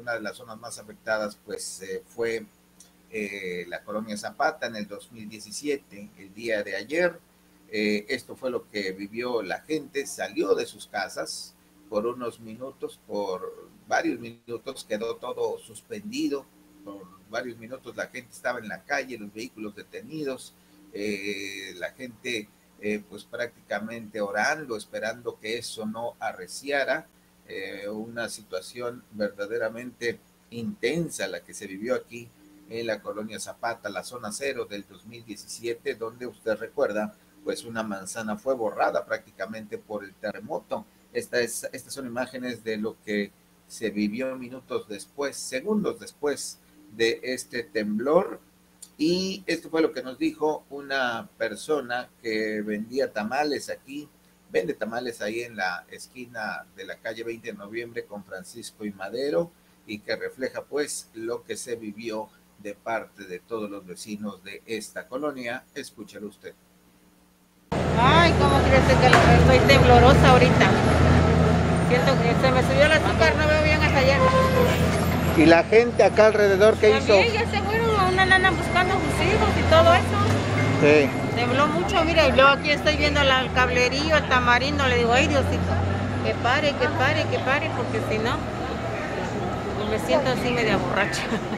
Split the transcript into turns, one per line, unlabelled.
una de las zonas más afectadas pues eh, fue eh, la colonia Zapata en el 2017, el día de ayer. Eh, esto fue lo que vivió la gente, salió de sus casas por unos minutos, por varios minutos quedó todo suspendido, por varios minutos la gente estaba en la calle, los vehículos detenidos, la gente pues prácticamente orando, esperando que eso no arreciara eh, una situación verdaderamente intensa la que se vivió aquí en la colonia Zapata, la zona cero del 2017, donde usted recuerda, pues una manzana fue borrada prácticamente por el terremoto. Esta es, estas son imágenes de lo que se vivió minutos después, segundos después de este temblor. Y esto fue lo que nos dijo una persona que vendía tamales aquí vende tamales ahí en la esquina de la calle 20 de noviembre con Francisco y Madero y que refleja pues lo que se vivió de parte de todos los vecinos de esta colonia. Escúchelo usted.
Ay, ¿cómo crees que estoy temblorosa ahorita? Siento que se me subió el azúcar, no veo bien hasta ayer.
¿Y la gente acá alrededor qué hizo?
ya se fueron una nana buscando sus hijos y todo eso.
Sí.
Tembló mucho, mira, y luego aquí estoy viendo el cablerío, el tamarindo, le digo, ay Diosito, que pare, que pare, que pare, porque si no, me siento así media borracha.